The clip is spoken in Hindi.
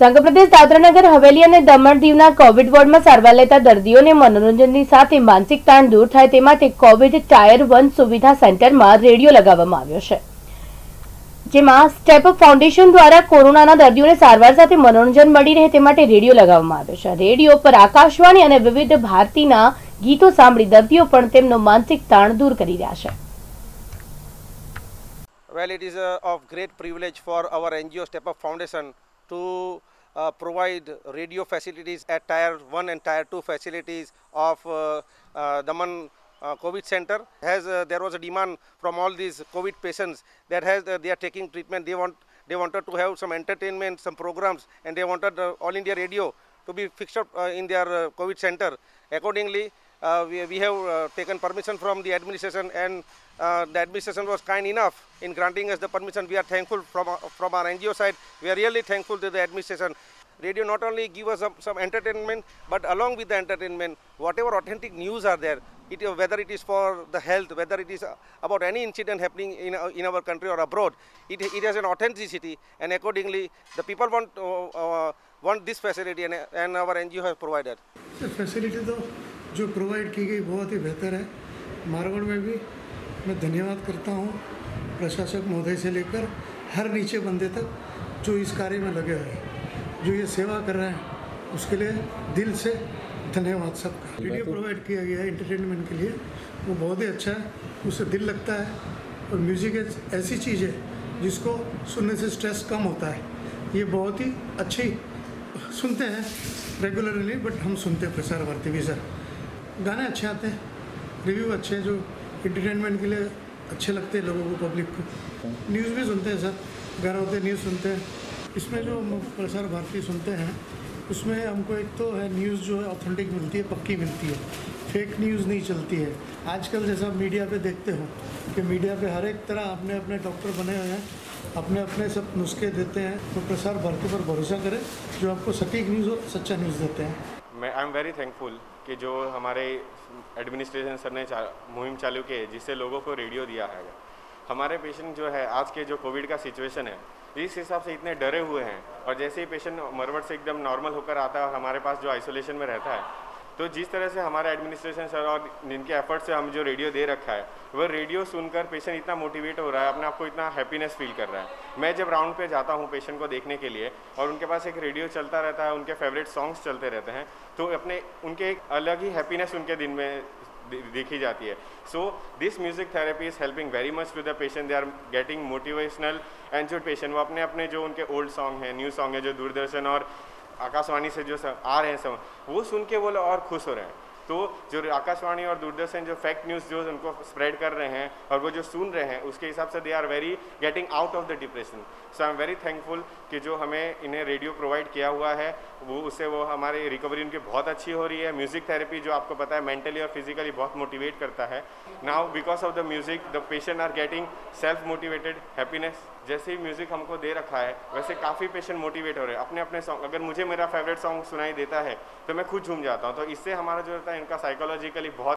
સંઘપ્રદેશ દાદરાનગર હવેલી અને દમણ દીવના કોવિડ વોર્ડમાં સારવાર લેતા દર્દીઓને મનોરંજનની સાથે માનસિક તાણ દૂર થાય તે માટે કોવિડ ટાયર વન સુવિધા સેન્ટરમાં રેડિયો લગાવવામાં આવ્યો છે. જેમાં સ્ટેપ ફાઉન્ડેશન દ્વારા કોરોનાના દર્દીઓને સારવાર સાથે મનોરંજન મળી રહે તે માટે રેડિયો લગાવવામાં આવ્યો છે. રેડિયો પર આકાશવાણી અને વિવિધ ભારતીના ગીતો સાંભળી દર્દીઓ પણ તેમનો માનસિક તાણ દૂર કરી રહ્યા છે. Well, it is uh, of great privilege for our NGO Step Up Foundation to uh, provide radio facilities at Tier 1 and Tier 2 facilities of uh, uh, Daman uh, COVID Center. As uh, there was a demand from all these COVID patients that has uh, they are taking treatment, they want they wanted to have some entertainment, some programs, and they wanted All India Radio to be fixed up in their COVID center. Accordingly, uh, we, we have uh, taken permission from the administration and uh, the administration was kind enough in granting us the permission. We are thankful from, from our NGO side. We are really thankful to the administration radio not only give us some, some, entertainment but along with the entertainment whatever authentic news are there it, whether it is for the health whether it is about any incident happening in, in our country or abroad it, it has an authenticity and accordingly the people want uh, uh, want this facility and, and our ngo has provided the facility though जो प्रोवाइड की गई बहुत ही बेहतर है। मारवाड़ में भी मैं धन्यवाद करता हूँ प्रशासक महोदय से लेकर हर नीचे बंदे तक जो इस कार्य में लगे हुए हैं जो ये सेवा कर रहे हैं उसके लिए दिल से धन्यवाद सबका। वीडियो प्रोवाइड किया गया है इंटरटेनमेंट के लिए वो बहुत ही अच्छा है उससे दिल लगता है और म्यूज़िक एक ऐसी चीज़ है जिसको सुनने से स्ट्रेस कम होता है। ये बहुत ही अच्छी सुनते हैं रेगुलरली बट हम सुनते हैं प्रसार भारती भी सर। गाने अच्छे आते हैं रिव्यू अच्छे हैं जो इंटरटेनमेंट के लिए अच्छे लगते हैं लोगों को पब्लिक को। न्यूज़ भी सुनते हैं सर घर होते न्यूज़ सुनते हैं। इसमें जो प्रसार भारती सुनते हैं, उसमें हमको एक तो है न्यूज़ जो है ऑथेंटिक मिलती है, पक्की मिलती है। फेक न्यूज़ नहीं चलती है। आजकल जैसा मीडिया पे देखते हो कि मीडिया पे हर एक तरह अपने अपने डॉक्टर बने हुए हैं, अपने अपने सब नुस्खे देते हैं तो प्रसार भारती पर भरोसा करें, जो आपको सटीक न्यूज़ और सच्चा न्यूज़ देते हैं। मैं आई एम वेरी थैंकफुल कि जो हमारे एडमिनिस्ट्रेशन सर ने चा, मुहिम चालू की है जिससे लोगों को रेडियो दिया है। हमारे पेशेंट जो है आज के जो कोविड का सिचुएशन है इस हिसाब से इतने डरे हुए हैं और जैसे ही पेशेंट मरवट से एकदम नॉर्मल होकर आता है हमारे पास जो आइसोलेशन में रहता है तो जिस तरह से हमारा एडमिनिस्ट्रेशन सर और जिनके एफर्ट से हम जो रेडियो दे रखा है वह रेडियो सुनकर पेशेंट इतना मोटिवेट हो रहा है, अपने आप को इतना हैप्पीनेस फील कर रहा है। मैं जब राउंड पे जाता हूँ पेशेंट को देखने के लिए और उनके पास एक रेडियो चलता रहता है, उनके फेवरेट सॉन्ग्स चलते रहते हैं तो अपने, उनके एक अलग ही हैप्पीनेस उनके दिन में देखी जाती है। So this music therapy is helping very much to the patient they are getting motivational and जो पेशेंट वो अपने अपने जो उनके ओल्ड सॉन्ग हैं न्यू सॉन्ग है, जो दूरदर्शन और आकाशवाणी से जो सब आ रहे हैं सब, वो सुन के वो और खुश हो रहे हैं। तो जो आकाशवाणी और दूरदर्शन जो फैक्ट न्यूज़ जो उनको स्प्रेड कर रहे हैं और वो जो सुन रहे हैं, उसके हिसाब से they are very getting out of the depression so I am very thankful कि जो हमें इन्हें रेडियो प्रोवाइड किया हुआ है वो उससे वो हमारी रिकवरी उनकी बहुत अच्छी हो रही है। म्यूज़िक थेरेपी जो आपको पता है मेंटली और फिजिकली बहुत मोटिवेट करता है। Now because of the music the patient are getting self motivated happiness जैसे ही म्यूज़िक हमको दे रखा है, वैसे काफ़ी पेशेंट मोटिवेट हो रहे हैं। अपने अपने सॉन्ग अगर मुझे मेरा फेवरेट सॉन्ग सुनाई देता है तो मैं खुद झूम जाता हूँ। तो इससे हमारा जो रहता है, इनका साइकोलॉजिकली बहुत